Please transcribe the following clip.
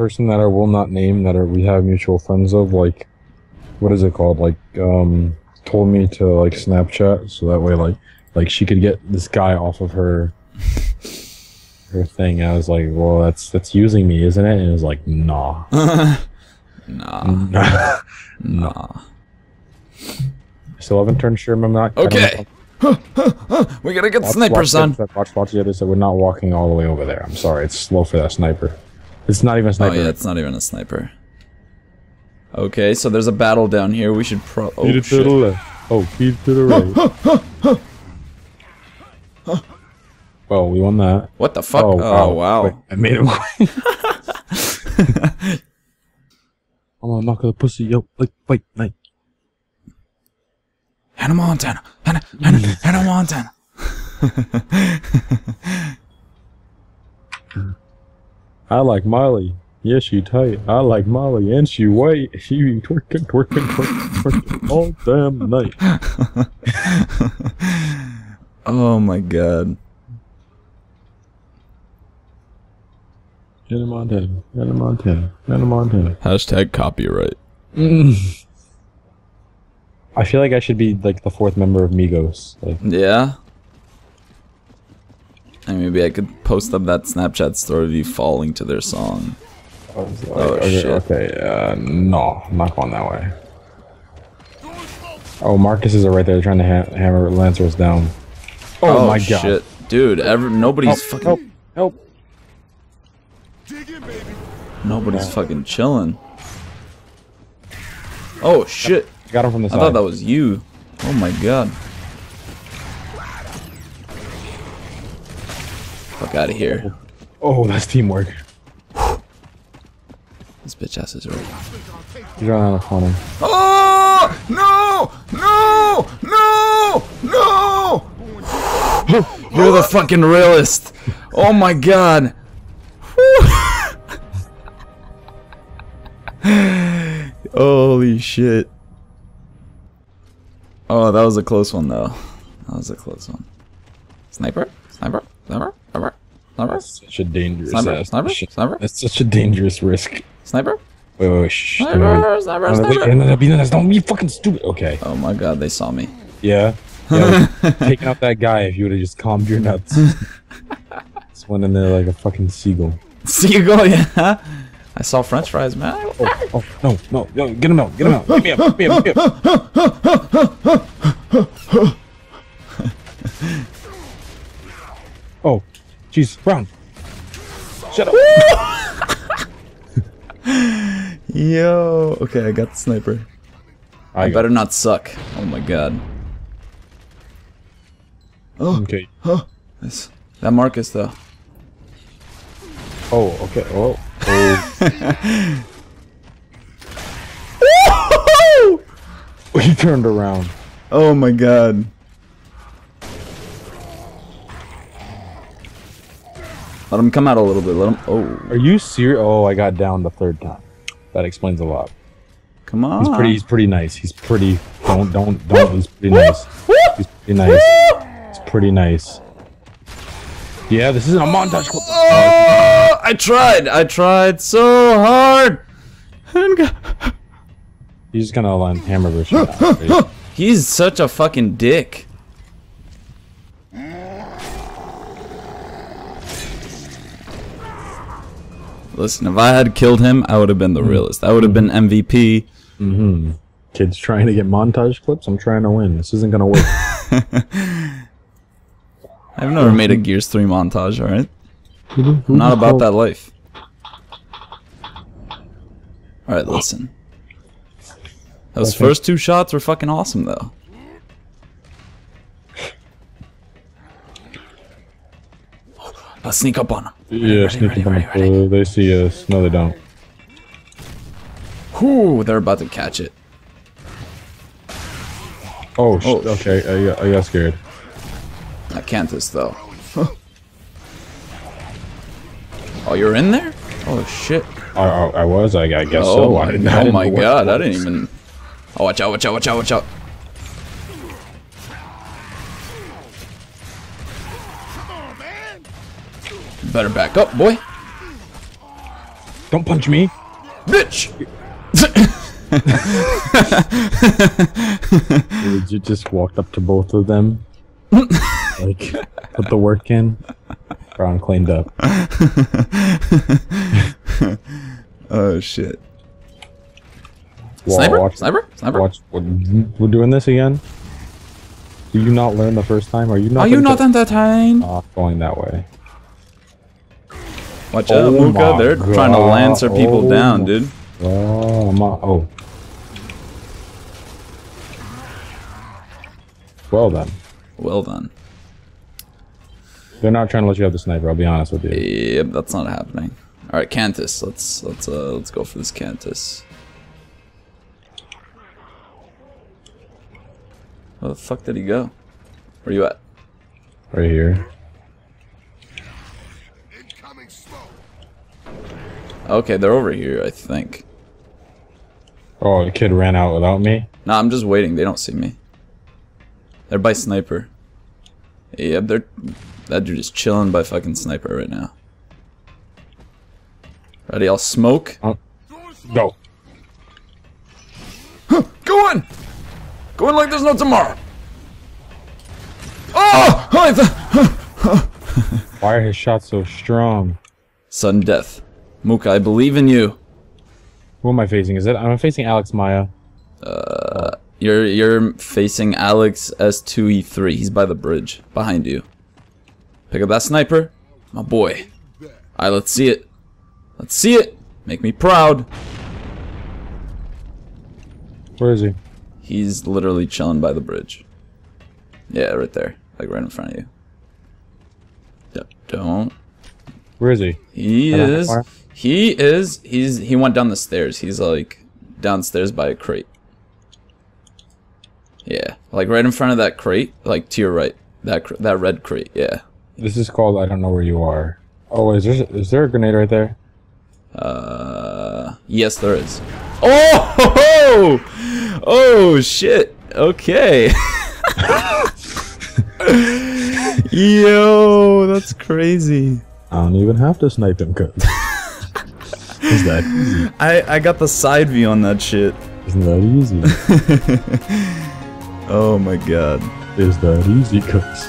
person that I will not name that are, we have mutual friends of, like, what is it called? Like, um, told me to like Snapchat so that way, like, like she could get this guy off of her her thing. I was like, well, that's that's using me, isn't it? And it was like, nah, nah. nah. Nah. Still haven't turned sure. I'm not. I don't know Okay. We gotta get Watch- sniper, watch son. Watch, watch the other side. We're not walking all the way over there. I'm sorry. It's slow for that sniper. It's not even a sniper. Oh yeah, it's not even a sniper. Okay, so there's a battle down here. We should pro. Oh Feed it to the left. Oh, feed it to the right. well, we won that. What the fuck? Oh, oh wow. Wait, I made him. I'm gonna knock the pussy, yo. Like, wait, like. Hannah Montana. Hannah, Hannah, Hannah Montana. I like Molly. Yes, she tight. I like Molly, and she white. She be twerking, twerking, twerking, twerking all damn night. Oh my god. Hannah Montana, Hannah Montana, Hannah Montana. Hashtag copyright. Mm. I feel like I should be like the fourth member of Migos. Like, Yeah. And maybe I could post up that Snapchat story of you falling to their song. Like, Oh, okay, shit. okay, uh, no, I'm not going that way. Oh, Marcus is right there trying to ha- hammer Lancers down. Oh, my god. shit. Dude, ever nobody's Help, fucking help, help. nobody's fucking chilling. Oh shit. Got him from the side. I thought that was you. Oh my god. Fuck out of here. Oh, that's teamwork. This bitch ass is right. You're on of corner. Oh no! No! No! No! You're the fucking realist. Oh my god. Holy shit. Oh, that was a close one though. That was a close one. Sniper? Sniper? Sniper? Sniper? Sniper? Such a dangerous Sniper? ass- Sniper? Sniper? That's such a dangerous risk. Sniper? Wait, wait, wait. Shh. Sniper? Don't Sniper? be- Sniper? no, no, no, no, Don't be fucking stupid. Okay. Oh my god, they saw me. Yeah. yeah taking out that guy if you would have just calmed your nuts. just went in there like a fucking seagull. Seagull, yeah. I saw French fries, man. Oh, oh, no, no, no, get him out, get him out. Get me up, get me up, get me up. oh, jeez, Brown. Shut up. Yo. Okay, I got the sniper. I I better not suck. Oh my god. Oh. Okay. Oh, this, that Marcus though. Oh, okay. Oh, oh. he turned around. Oh my god. Let him come out a little bit. Let him. Oh, Are you serious? Oh, I got down the third time. That explains a lot. come on. He's pretty. He's pretty nice. He's pretty. Don't don't don't. He's pretty nice. He's pretty nice. He's pretty nice. Yeah, this isn't a montage. Oh, I tried. I tried so hard. He's gonna land hammer version. now. He's such a fucking dick. Listen, if I had killed him, I would have been the mm-hmm. realist. I would have been MVP. Mhm. Kids trying to get montage clips. I'm trying to win. This isn't gonna work. I've never made a mm-hmm. Gears 3 montage, alright? I'm mm-hmm. not about that life. Alright, listen. Those Okay. first two shots were fucking awesome, though. Let's sneak up on them. Yeah, ready, bum. ready, ready. Uh, They see us. No, they don't. Whew, they're about to catch it. Oh, Oh, okay. I got, I got scared. I can't this though. oh, you're in there? Oh shit. I, I, I was. I, I guess Oh so. I my, I oh my god, I didn't even. Oh, watch out, watch out, watch out, watch out. Better back up, boy. Don't punch me. Bitch! Dude, you just walked up to both of them. like, put the work in. Brown cleaned up. oh shit. Wa- Sniper? Watch, Sniper? Sniper? watch. We're doing this again. Did you not learn the first time? Are you not? Are you not to- entertained? Ah, going that way. Watch out, Oh Mooka. my They're trying to God. lance our people Oh down, dude. Oh, I'm oh. Well then, Well done. they're not trying to let you have the sniper. I'll be honest with you. Yep, that's not happening. All right, Kantus. Let's let's uh let's go for this Kantus. Where the fuck did he go? Where you at? Right here. Incoming smoke. Okay, they're over here, I think. Oh, the kid ran out without me. No, I'm just waiting. They don't see me. They're by sniper. Yep, they're that dude is chilling by fucking sniper right now. Ready? I'll smoke. Uh, go. Go in! Go in like there's no tomorrow! Oh! Why are his shots so strong? Sudden death. Mooka, I believe in you. Who am I facing? Is it? I'm facing Alex Maya. Uh, You're you're facing Alex S2E3. He's by the bridge. Behind you. Pick up that sniper. My boy. Alright, let's see it. Let's see it. Make me proud. Where is he? He's literally chilling by the bridge. Yeah, right there. Like right in front of you. Don't. Where is he? He is. He is. He's. He went down the stairs. He's like downstairs by a crate. Yeah, like right in front of that crate, like to your right. That cr- that red crate. Yeah. This is called I don't know where you are. Oh, is there is there a grenade right there? Uh. Yes, there is. Oh! ho, ho! Oh shit. Okay. Yo, that's crazy. I don't even have to snipe him cause Is that easy? I I got the side view on that shit. Isn't that easy? Oh my god. Is that easy cuz